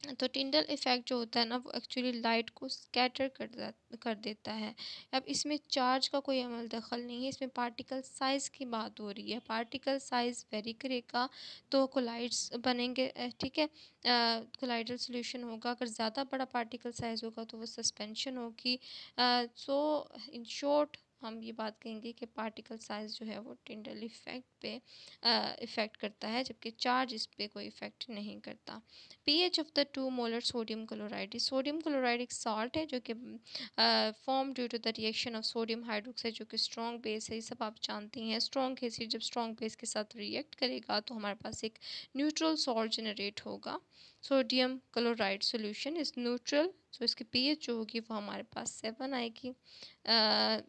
तो टिंडल इफ़ेक्ट जो होता है ना, वो एक्चुअली लाइट को स्कैटर कर कर देता है। अब इसमें चार्ज का कोई अमल दखल नहीं है, इसमें पार्टिकल साइज़ की बात हो रही है। पार्टिकल साइज़ वेरी करेगा तो कोलाइड्स बनेंगे ठीक है? कोलाइडल सोल्यूशन होगा। अगर ज़्यादा बड़ा पार्टिकल साइज़ होगा तो वो सस्पेंशन होगी। सो इन शॉर्ट हम ये बात कहेंगे कि पार्टिकल साइज़ जो है वो टिंडल इफ़ेक्ट पे इफ़ेक्ट करता है, जबकि चार्ज इस पर कोई इफ़ेक्ट नहीं करता। PH of the two molar sodium chloride sodium chloride एक सॉल्ट है जो कि form due to the reaction of sodium hydroxide जो कि स्ट्रॉन्ग बेस है, ये सब आप जानते हैं स्ट्रॉन्ग एसिड जब स्ट्रॉन्ग बेस के साथ रिएक्ट करेगा तो हमारे पास एक न्यूट्रल सॉल्ट जनरेट होगा। Sodium chloride solution is neutral so इसकी पीएच जो होगी वो हमारे पास सेवन आएगी।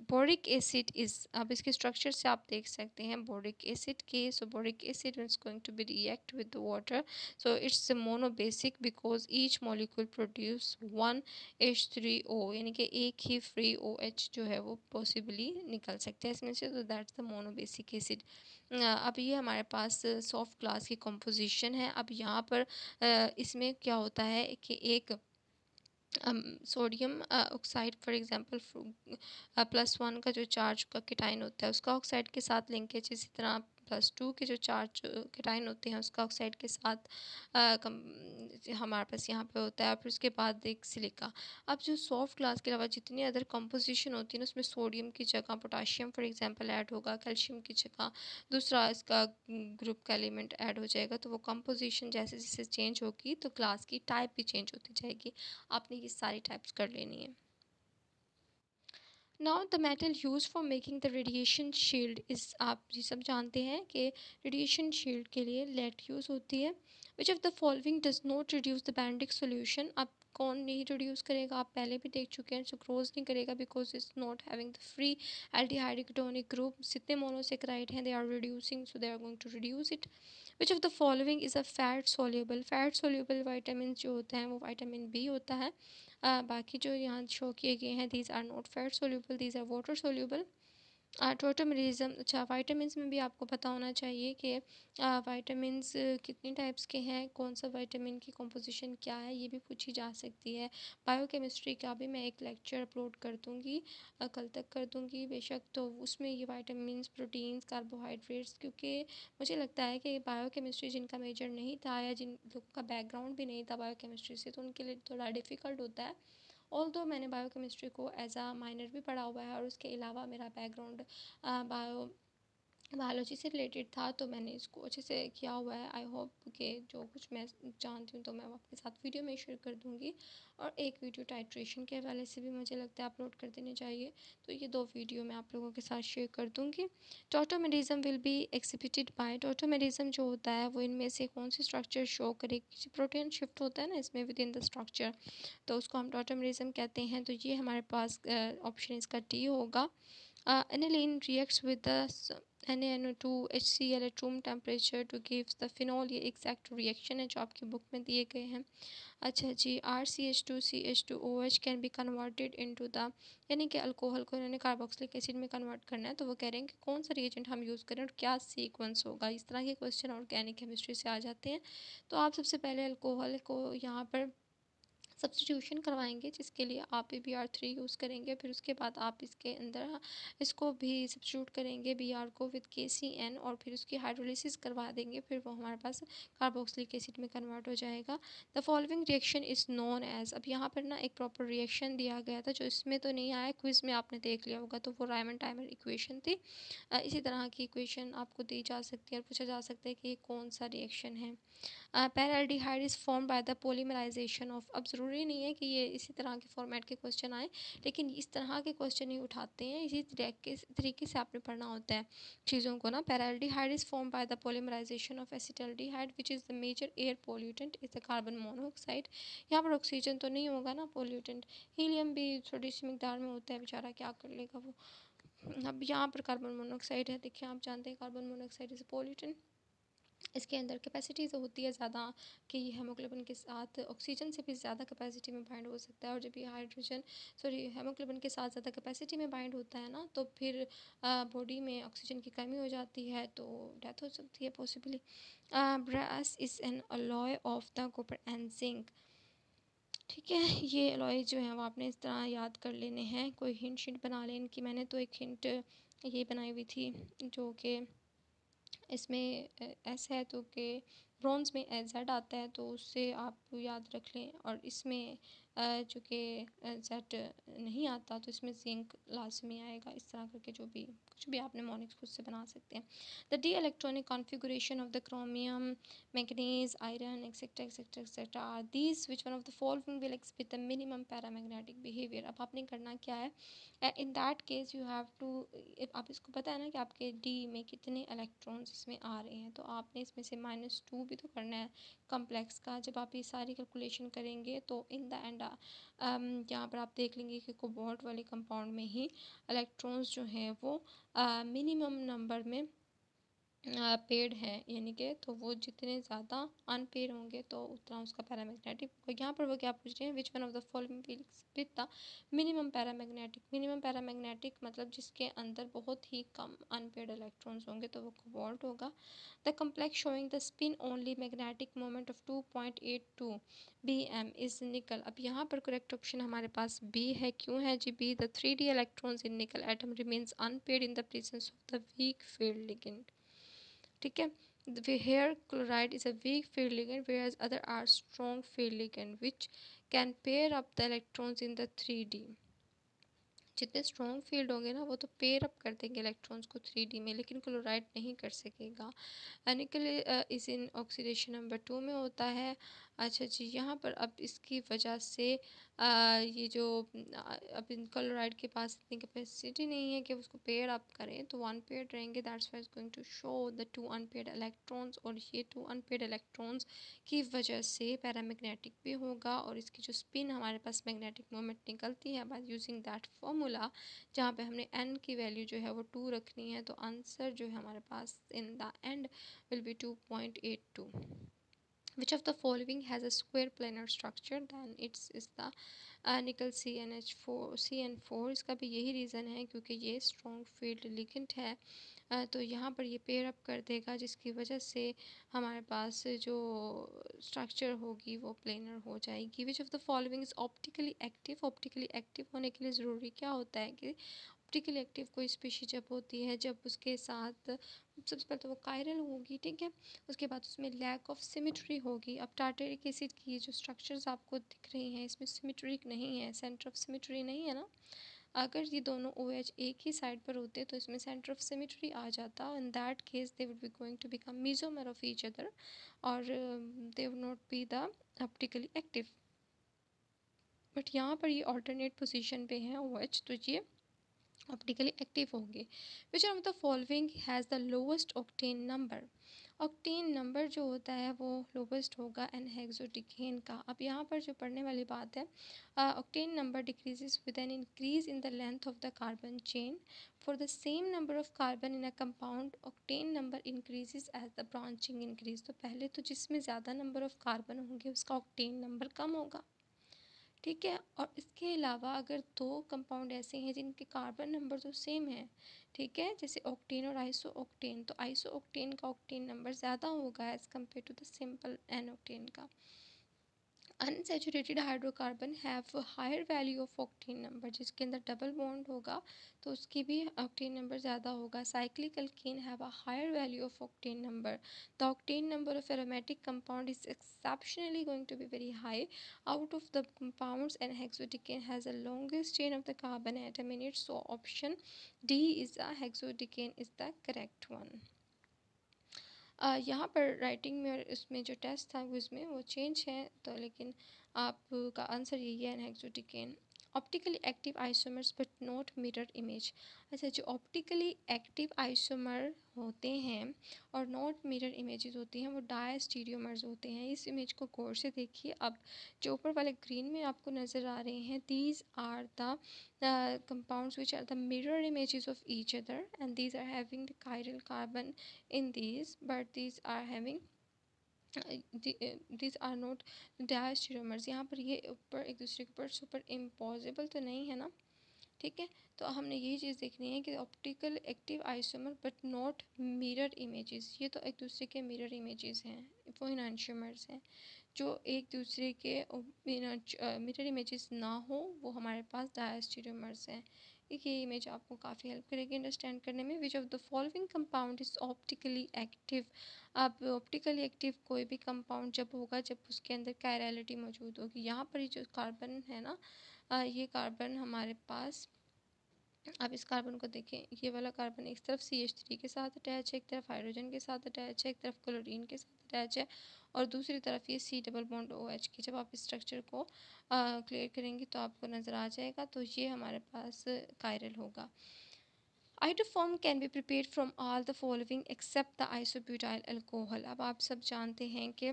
बोरिक एसिड इज़ अब इसके स्ट्रक्चर से आप देख सकते हैं बोरिक एसिड के so boric acid is going to be react with the water so it's monobasic because each molecule produce one H three O यानी कि एक ही फ्री ओ एच जो है वो पॉसिबली निकल सकते हैं इसमें से तो that's the monobasic acid अब ये हमारे पास सॉफ्ट ग्लास की कंपोजिशन है। अब यहाँ पर इसमें क्या होता है कि एक sodium oxide for example plus one का जो चार्ज का किटाइन होता है, उसका ऑक्साइड के साथ लिंकेज इसी तरह प्लस टू के जो चार्ज केटाइन होते हैं, उसका ऑक्साइड के साथ हमारे पास यहाँ पे होता है। फिर उसके बाद एक सिलिका अब जो सॉफ्ट ग्लास के अलावा जितनी अदर कंपोजिशन होती है ना, उसमें सोडियम की जगह पोटाशियम फॉर एग्जांपल ऐड होगा कैल्शियम की जगह, दूसरा इसका ग्रुप का एलिमेंट ऐड हो जाएगा तो वो कंपोजिशन जैसे जैसे चेंज होगी तो ग्लास की टाइप भी चेंज होती जाएगी। आपने ये सारी टाइप्स कर लेनी है। Now the metal use for making the radiation shield is आप ये सब जानते हैं कि रेडिएशन शील्ड के लिए लेट यूज़ होती है which of the following does not reduce the Benedict solution अब कौन नहीं रिड्यूस करेगा? आप पहले भी देख चुके हैं सुक्रोज नहीं करेगा because it's not having the free aldehyde ketonic group जितने मोनोसेक्राइड हैं they are reducing so they are going to reduce it which of the following is a fat soluble fat soluble vitamin जो होते हैं, वो vitamin B होता है। बाकी जो यहाँ शो किए गए हैं these are not fat soluble these are water soluble tautomerism अच्छा वाइटामस में भी आपको पता होना चाहिए कि वाइटामस कितने टाइप्स के हैं, कौन सा वाइटामिन की कंपोजिशन क्या है, ये भी पूछी जा सकती है। बायोकेमिस्ट्री का भी मैं एक लेक्चर अपलोड कर दूँगी कल तक कर दूँगी बेशक तो उसमें ये वाइटामस प्रोटीन्स कार्बोहाइड्रेट्स क्योंकि मुझे लगता है कि बायोकेमिस्ट्री जिनका मेजर नहीं था या जिन लोगों का बैकग्राउंड भी नहीं था बायोकेमिस्ट्री से तो उनके लिए थोड़ा डिफ़िकल्ट होता है। ऑल दो मैंने बायोकेमिस्ट्री को एज आ माइनर भी पढ़ा हुआ है और उसके अलावा मेरा बैकग्राउंड बायो बायोलॉजी से रिलेटेड था तो मैंने इसको अच्छे से किया हुआ है। आई होप कि जो कुछ मैं जानती हूँ तो मैं आपके साथ वीडियो में शेयर कर दूँगी। और एक वीडियो टाइट्रेशन के हवाले से भी मुझे लगता है अपलोड कर देने चाहिए तो ये दो वीडियो मैं आप लोगों के साथ शेयर कर दूँगी। Tautomerism will be exhibited by tautomerism जो होता है, वो इनमें से कौन सी स्ट्रक्चर शो करे? किसी प्रोटीन शिफ्ट होता है ना, इसमें विद इन द स्ट्रक्चर तो उसको हम टोटोमेडिज़म कहते हैं। तो ये हमारे पास ऑप्शन इसका डी होगा। aniline reacts with the NaNO2 HCl at room temperature to give the phenol ये एग्जैक्ट रिएक्शन है जो आपकी बुक में दिए गए हैं। अच्छा जी R C H two C H two O H can be converted into the यानी कि अल्कोहल को इन्होंने कार्बोक्सिलिक एसिड में कन्वर्ट करना है तो वो कह रहे हैं कि कौन सा रिएजेंट हम यूज़ करें और क्या सीक्वेंस होगा? इस तरह के क्वेश्चन ऑर्गेनिक केमिस्ट्री से आ जाते हैं। तो आप सबसे पहले अल्कोहल को यहाँ पर सब्सटीट्यूशन करवाएँगे, जिसके लिए आप बी आर थ्री यूज़ करेंगे, फिर उसके बाद आप इसके अंदर, इसको भी सब्सिट्यूट करेंगे बी आर को विद के सी एन और फिर उसकी हाइड्रोलिसिस करवा देंगे, फिर वो हमारे पास कार्बोक्सिलिक एसिड में कन्वर्ट हो जाएगा। The following reaction is known as अब यहाँ पर ना एक प्रॉपर रिएक्शन दिया गया था, जो इसमें तो नहीं आया क्विज़ में आपने देख लिया होगा तो वो रायमन टाइमर इक्वेशन थी। इसी तरह की इक्वेशन आपको दी जा सकती है और पूछा जा सकता है कि ये कौन सा रिएक्शन है। Paraldehyde is form by the polymerization of अब ज़रूरी नहीं है कि ये इसी तरह के फॉर्मेट के क्वेश्चन आए, लेकिन इस तरह के क्वेश्चन ही उठाते हैं, इसी तरीके तरीके से आपने पढ़ना होता है चीज़ों को ना। Paraldehyde is form by the polymerization of acetaldehyde which is the major air pollutant is the carbon monoxide यहाँ पर ऑक्सीजन तो नहीं होगा ना पोल्यूटेंट हीलियम भी थोड़ी सी मकदार में होता है, बेचारा क्या कर लेगा वो। अब यहाँ पर कार्बन मोनोऑक्साइड है, देखिए आप जानते हैं कार्बन मोनोऑक्साइड इज़ पोल्यूटेंट इसके अंदर कैपेसिटी तो होती है ज़्यादा कि हेमोग्लोबिन के साथ ऑक्सीजन से भी ज़्यादा कैपेसिटी में बाइंड हो सकता है और जब ये हाइड्रोजन, सॉरी, हेमोग्लोबिन के साथ ज़्यादा कैपेसिटी में बाइंड होता है ना तो फिर बॉडी में ऑक्सीजन की कमी हो जाती है तो डेथ हो सकती है possibly brass is an alloy of the copper and zinc. ठीक है, ये अलॉय जो है वो आपने इस तरह याद कर लेने हैं, कोई हिंट शिंट बना लें, इनकी मैंने तो एक हिंट ये बनाई हुई थी, जो कि इसमें एस है तो के ब्रॉन्ज में एज़ आता है तो उससे आप याद रख लें और इसमें जो सेट नहीं आता तो इसमें जिंक लाजमी आएगा, इस तरह करके जो भी, कुछ भी आपने मॉनिक्स खुद से बना सकते हैं। The d electronic configuration of the chromium manganese iron etcetera etcetera etcetera are these which one of the following will expect the minimum paramagnetic behaviour अब आपने करना क्या है? In that case you have to आप इसको पता है ना कि आपके डी में कितने इलेक्ट्रॉन्स इसमें आ रहे हैं तो आपने इसमें से माइनस टू भी तो करना है। कम्प्लेक्स का, जब आप ये सारी कैलकुलेशन करेंगे तो इन द एंड यहाँ पर आप देख लेंगे कि कोबोल्ट वाले कंपाउंड में ही इलेक्ट्रॉन्स जो हैं वो मिनिमम नंबर में पेड है, यानी कि तो वो जितने ज़्यादा अनपेड होंगे तो उतना उसका पैरामैग्नेटिक होगा। यहाँ पर वो क्या पूछ रहे हैं? Which one of the following will split the minimum paramagnetic minimum paramagnetic मतलब जिसके अंदर बहुत ही कम अनपेड इलेक्ट्रॉन्स होंगे तो वो कोबाल्ट होगा। The complex showing the spin only magnetic moment of two point eight two B M is nickel अब यहाँ पर करेक्ट ऑप्शन हमारे पास बी है। क्यों है जी? B the three d electrons in nickel atom remains unpaired in the presence of the weak field ligand ठीक है? Here chloride is a weak field ligand, whereas other are strong field ligand, which can pair up the electrons in the 3d जितने strong field होंगे ना, वो तो pair up कर देंगे electrons को थ्री डी में, लेकिन क्लोराइड नहीं कर सकेगा। निकल इस इन ऑक्सीडेशन नंबर टू में होता है। अच्छा जी, यहाँ पर अब इसकी वजह से ये जो अब क्लोराइड के पास इतनी कैपेसिटी नहीं है कि उसको पेयर अप करें तो वन पेयर रहेंगे। That's why is going to show the two unpaired electrons और ये टू अनपेड इलेक्ट्रॉन्स की वजह से पैरामैग्नेटिक भी होगा और इसकी जो स्पिन हमारे पास मैग्नेटिक मोमेंट निकलती है बाय यूजिंग दैट फॉर्मूला जहाँ पे हमने एन की वैल्यू जो है वो टू रखनी है तो आंसर जो है हमारे पास in the end will be two point eight two which of the following has a square planar structure then it's is the uh, nickel CnH4 CN4 इसका भी यही रीज़न है क्योंकि ये स्ट्रॉन्ग फ़ील्ड लिगेंट है। तो यहाँ पर ये पेयर अप कर देगा जिसकी वजह से हमारे पास जो स्ट्रक्चर होगी वो प्लेनर हो जाएगी। Which of the following is optically active optically active होने के लिए ज़रूरी क्या होता है कि ऑप्टिकली एक्टिव कोई स्पीशी जब होती है, जब उसके साथ, सबसे पहले तो वो कायरल होगी, ठीक है? उसके बाद उसमें लैक ऑफ़ सिमिट्री होगी। अब टार्टेरिक एसिड की जो स्ट्रक्चर्स आपको दिख रही हैं, इसमें सिमिट्रिक नहीं है सेंटर ऑफ़ सिमिट्री नहीं है ना? अगर ये दोनों ओ OH एक ही साइड पर होते तो इसमें सेंटर ऑफ़ सिमिट्री आ जाता। In that case they would be going to become mesomer of each other और they would not be the optically active but यहाँ पर ये ऑल्टरनेट पोजिशन पे हैं ओ OH तो ये ऑप्टिकली एक्टिव होंगे which are the following has the lowest octane number octane number जो होता है वो लोवेस्ट होगा एन हेक्सोडिकेन का। अब यहाँ पर जो पढ़ने वाली बात है octane number decreases with an increase in the length of the carbon chain for the same number of carbon in a compound octane number increases as the branching increase तो पहले तो जिसमें ज़्यादा नंबर ऑफ़ कार्बन होंगे, उसका octane number कम होगा। ठीक है? और इसके अलावा अगर दो कंपाउंड ऐसे हैं जिनके कार्बन नंबर तो सेम है, ठीक है? जैसे ऑक्टेन और आइसो ऑक्टेन तो आइसो ऑक्टेन का ऑक्टेन नंबर ज़्यादा होगा as compare to the simple n octane का। Unsaturated hydrocarbon have higher value of octane number जिसके अंदर डबल बॉन्ड होगा तो उसकी भी ऑक्टेन नंबर ज़्यादा होगा। Cyclic alkane have a higher value of octane number the octane number of aromatic compound is exceptionally going to be very high out of the compounds and hexodecane has the longest chain of the carbon atom in it so option d is the hexodecane is the correct one. यहाँ पर writing में और इसमें जो test था, उसमें वो change है तो लेकिन आपका आंसर यही है हेक्सोटिकेन optically active isomers but not mirror image अच्छा जो ऑप्टिकली एक्टिव आइसोमर होते हैं और नॉट मिरर इमेजेस होती हैं, वो डाय स्टीरियोमर्स होते हैं। इस इमेज को गौर से देखिए। अब जो ऊपर वाले ग्रीन में आपको नज़र आ रहे हैं these are the compounds which are the mirror images of each other and these are having the chiral carbon in these but these are having this are not diastereomers यहाँ पर ये ऊपर, एक दूसरे के ऊपर सुपर इम्पॉसिबल तो नहीं है ना? ठीक है? तो हमने यही चीज़ देखनी है कि optical active isomer but not mirror images ये तो एक दूसरे के मिरर इमेजेस हैं, वो इनानशमर्स हैं, जो एक दूसरे के मिरर इमेजेस ना हो, वो हमारे पास डायस्टीरोमर्स हैं। एक ये इमेज आपको काफ़ी हेल्प करेगी अंडरस्टैंड करने में which of the following compound is optically active अब ऑप्टिकली एक्टिव कोई भी कंपाउंड जब होगा, जब उसके अंदर कैरलिटी मौजूद होगी, यहाँ पर ये जो कार्बन है ना ये कार्बन हमारे पास आप इस कार्बन को देखें, ये वाला कार्बन एक तरफ़ सी एच थ्री के साथ अटैच है, एक तरफ़ हाइड्रोजन के साथ अटैच है, एक तरफ़ क्लोरीन के साथ अटैच है। और दूसरी तरफ़ ये C double bond O H की, जब आप स्ट्रक्चर को क्लियर करेंगे तो आपको नज़र आ जाएगा तो ये हमारे पास कायरल होगा। Iodoform can be prepare from all the following except the isobutyl alcohol अब आप सब जानते हैं कि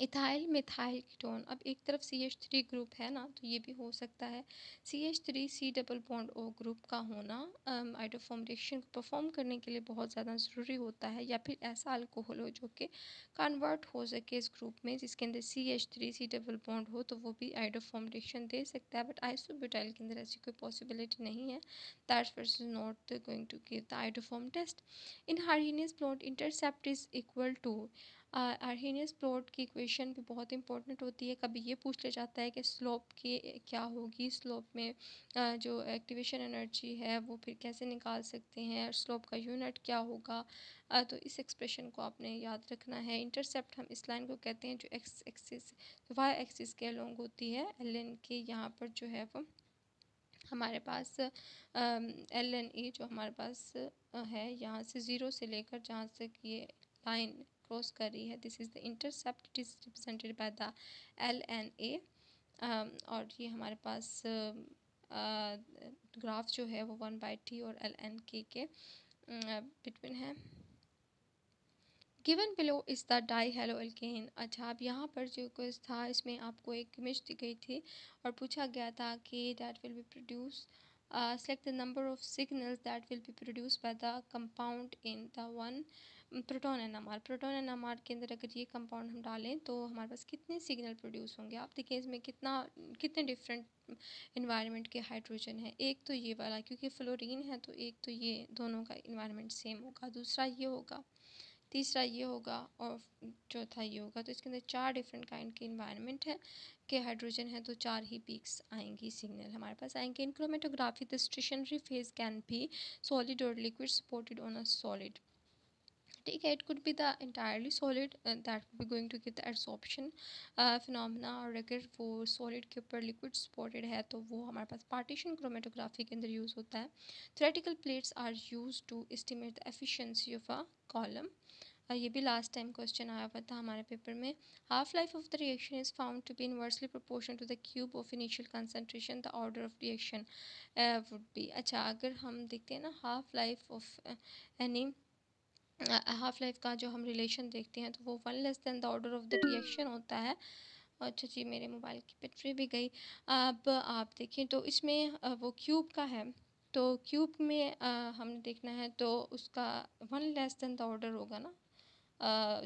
इथाइल मिथाइल कीटोन। अब एक तरफ़ सी एच थ्री ग्रुप है ना तो ये भी हो सकता है। C H three C double bond O group का होना आइडोफॉर्म रिएक्शन को परफॉर्म करने के लिए बहुत ज़्यादा ज़रूरी होता है, या फिर ऐसा अल्कोहल हो जो कि कन्वर्ट हो सके इस ग्रुप में, जिसके अंदर C H three C double bond हो तो वो भी आइडोफॉर्म रिएक्शन दे सकता है। बट आइसोब्यूटाइल के अंदर ऐसी कोई पॉसिबिलिटी नहीं है। That was is not going to give the iodoform test in Arrhenius plot intercept is equal to Arrhenius plot की इक्वेशन भी बहुत इंपॉर्टेंट होती है। कभी ये पूछ लिया जाता है कि स्लोप की, क्या होगी? स्लोप में जो एक्टिवेशन एनर्जी है, वो फिर कैसे निकाल सकते हैं? और स्लोप का यूनिट क्या होगा? तो इस एक्सप्रेशन को आपने याद रखना है। इंटरसेप्ट हम इस लाइन को कहते हैं जो एक्स एक्सिस वाई एक्सिस के लॉन्ग होती है। एल के यहाँ पर जो है वो हमारे पास एल एन ई जो हमारे पास है, यहाँ से ज़ीरो से लेकर जहाँ से ये लाइन क्रॉस कर रही है. This is the intercept it is represented by the l n A और ये हमारे पास ग्राफ जो है वो वन बाई टी और एल एन के के बिटवीन है. Given below is the dihalo alkane अच्छा अब यहाँ पर जो कुछ था, इसमें आपको एक इमेज दी गई थी और पूछा गया था कि that will be produce select the number of signals that will be produce by the compound in the one proton N M R proton N M R के अंदर अगर ये कंपाउंड हम डालें तो हमारे पास कितने सिग्नल प्रोड्यूस होंगे? आप देखिए इसमें कितना, कितने डिफरेंट इन्वायरमेंट के हाइड्रोजन है। एक तो ये वाला, क्योंकि फ्लोरीन है तो एक तो ये दोनों का इन्वायरमेंट सेम होगा। दूसरा ये होगा, तीसरा ये होगा, और चौथा ये होगा। तो इसके अंदर चार डिफरेंट काइंड के इन्वायरमेंट है, के हाइड्रोजन है तो चार ही पीक्स आएँगी सिग्नल हमारे पास आएँगे। In chromatography the stationary phase can भी सॉलिड और liquid supported on a solid ठीक है it could be the entirely solid that be going to give the absorption phenomena और अगर वो सॉलिड के ऊपर लिक्विड सपोर्टेड है तो वो हमारे पास पार्टीशन क्रोमेटोग्राफी के अंदर यूज़ होता है। Theoretical plates are use to estimate the efficiency of a column ये भी लास्ट टाइम क्वेश्चन आया हुआ था हमारे पेपर में। Half life of the reaction is found to be inversely proportion to the cube of initial concentration the order of reaction would be अच्छा अगर हम देखते हैं ना half life of any half life का जो हम रिलेशन देखते हैं तो वो one less than the order of the reaction होता है। अच्छा जी मेरे मोबाइल की बैटरी भी गई। अब आप देखें तो इसमें वो क्यूब का है। तो क्यूब में हमने देखना है तो उसका one less than the order होगा ना?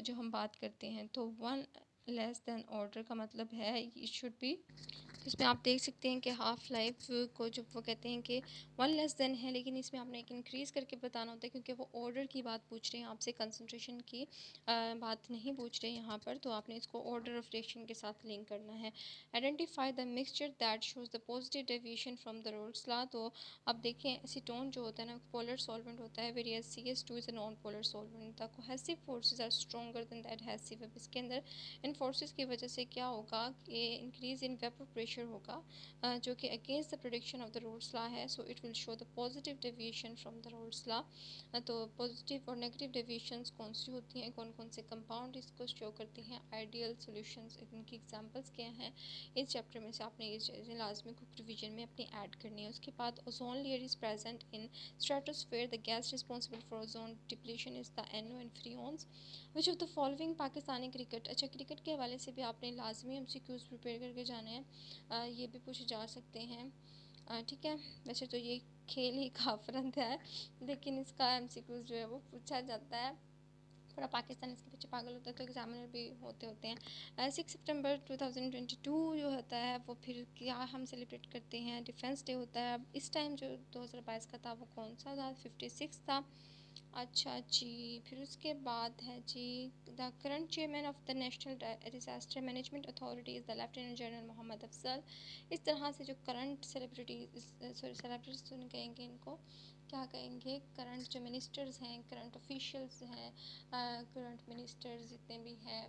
जो हम बात करते हैं तो वन लेस देन ऑर्डर का मतलब है इट शुड बी इसमें आप देख सकते हैं कि हाफ़ लाइफ को जब वो कहते हैं कि वन लेस देन है लेकिन इसमें आपने एक इंक्रीज़ करके बताना होता है क्योंकि वो ऑर्डर की बात पूछ रहे हैं आपसे कंसंट्रेशन की आ, बात नहीं पूछ रहे यहाँ पर तो आपने इसको ऑर्डर ऑफ़ रिएक्शन के साथ लिंक करना है. Identify the mixture that shows the positive deviation from the Raoult's law तो आप देखें एसीटोन जो होता है ना पोलर सॉल्वेंट होता है whereas C S two is non polar solvent the forces are stronger than the adhesive इसके अंदर इन फोर्सेज की वजह से क्या होगा कि इंक्रीज़ इन वेपर प्रेशर होगा जो कि against the prediction of the Raoult's law है so it will show the positive deviation from the Raoult's law तो पॉजिटिव और नेगेटिव डेविएशन कौन सी होती हैं कौन कौन से कंपाउंड इसको शो करते हैं आइडियल सोल्यूशन इनकी एग्जाम्पल्स क्या हैं, इस चैप्टर में से आपने ये चीज़ें लाजमी कुक रिविजन में अपनी ऐड करनी है। उसके बाद ozone layer is present in stratosphere the gas responsible for ozone depletion is the I know and freons which of the following Pakistani cricket अच्छा क्रिकेट के हवाले से भी आपने लाजमी एम सी क्यूज़ प्रिपेयर करके जाने हैं। ये भी पूछे जा सकते हैं। ठीक है। वैसे तो ये खेल ही काफरंद है, लेकिन इसका एम सी क्यूज़ जो है वो पूछा जाता है। थोड़ा पाकिस्तान इसके पीछे पागल होता है तो एग्जामिनर भी होते होते हैं। सिक्स सितंबर 2022 जो होता है, वो फिर क्या हम सेलिब्रेट करते हैं? डिफेंस डे होता है। अब इस टाइम जो 2022 का था, वो कौन सा था? 56 था। अच्छा जी, फिर उसके बाद है जी the current chairman of the national disaster management authority is the lieutenant general Mohammad Afzal इस तरह से जो करंट सेलिब्रिटी सॉरी सेलिब्रिटीज कहेंगे इनको, क्या कहेंगे? करंट जो मिनिस्टर्स हैं करंट ऑफिशियल्स हैं करंट मिनिस्टर्स जितने भी हैं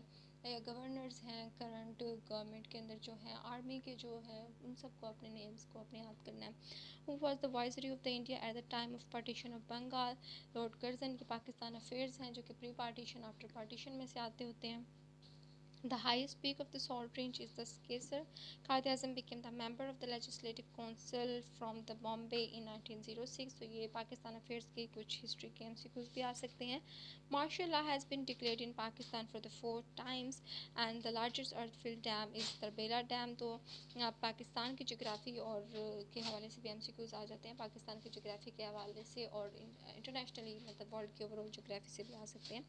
गवर्नर्स हैं करंट गवर्नमेंट के अंदर जो है आर्मी के जो हैं, उन सबको अपने नेम्स को अपने याद करना है। Who was the viceroy of the India at the time of partition of Bengal Lord Curzon के पाकिस्तान अफेयर्स हैं, जो कि प्री पार्टीशन आफ्टर पार्टीशन में से आते होते हैं। The highest peak of the salt range is the Kesar. Qaid Azam became the member of the Legislative Council from the Bombay in 1906. So ये पाकिस्तान अफेयर्स की कुछ हिस्ट्री के एम भी आ सकते हैं Martial law has been declared in Pakistan for the fourth times and the largest earthfill dam is Tarbela Dam. तो पाकिस्तान की geography और के हवाले से भी एम आ जाते हैं पाकिस्तान की जोग्राफ़ी के हवाले से और इंटरनेशनली मतलब वर्ल्ड की ओवरऑल जोग्राफ़ी से भी आ सकते हैं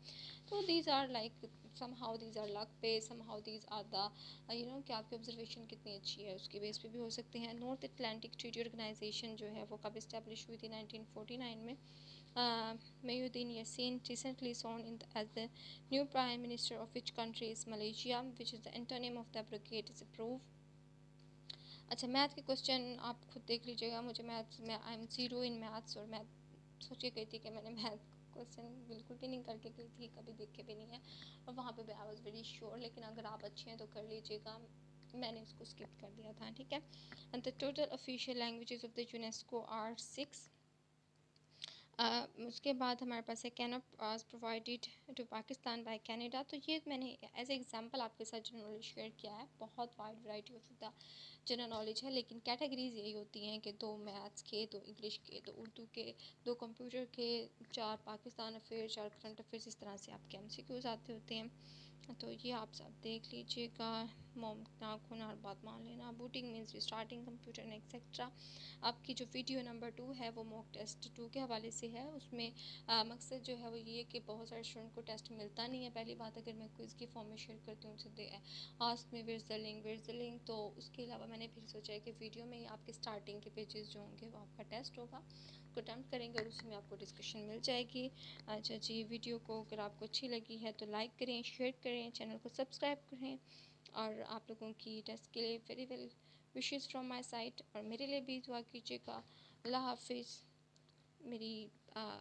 तो these are like some how these are luck पे Somehow these are the you know कि आपकी ऑब्जर्वेशन कितनी अच्छी है उसके बेस पे भी हो सकते हैं। नॉर्थ अटलांटिक ट्रीटी ऑर्गेनाइजेशन जो है वो कब इस्टेब्लिश हुई थी 1949 में? Mayuddin Yassin recently sworn in the, as the new prime minister of which country is Malaysia which is the antonym of the abrogate is approve अच्छा मैथ के question आप खुद देख लीजिएगा मुझे मैथ में I am zero in maths और math सोच के गई थी कि मैंने मैथ क्वेश्चन बिल्कुल भी नहीं करके गई थी, कभी देखे भी नहीं है। और वहाँ पे भी आई वॉज़ वेरी श्योर लेकिन अगर आप अच्छे हैं तो कर लीजिएगा। मैंने इसको स्किप कर दिया था, ठीक है? And the total official languages of the UNESCO are six उसके बाद हमारे पास है can provided to Pakistan by Canada तो ये मैंने एज एग्जांपल आपके साथ जनरल नॉलेज शेयर किया है। बहुत wide variety of the general knowledge है, लेकिन कैटेगरीज यही होती हैं कि दो मैथ्स के, दो इंग्लिश के, दो उर्दू के, दो कंप्यूटर के, चार पाकिस्तान अफेयर चार करंट अफेयर्स इस तरह से आपके एम आते होते हैं। तो ये आप सब देख लीजिएगा। मोम नाक होना और बात मान लेना। Booting means starting computer etcetera आपकी जो वीडियो नंबर टू है, वो मॉक टेस्ट टू के हवाले से है। उसमें मकसद जो है वो ये कि बहुत सारे स्टूडेंट को टेस्ट मिलता नहीं है। पहली बात, अगर मैं क्विज़ की फॉर्म में शेयर करती हूँ, उनसे आस्ट में वेयर द तो उसके अलावा मैंने फिर सोचा है कि वीडियो में ही आपके स्टार्टिंग के पेजेस जो होंगे, वो आपका टेस्ट होगा। उसको अटैम्प्ट करेंगे और उसमें आपको डिस्कशन मिल जाएगी। अच्छा जी वीडियो को अगर आपको अच्छी लगी है तो लाइक करें शेयर करें चैनल को सब्सक्राइब करें। और आप लोगों की टेस्ट के लिए very well wishes from my side और मेरे लिए भी दुआ कीजिएगा। अल्लाह हाफिज़। मेरी आ,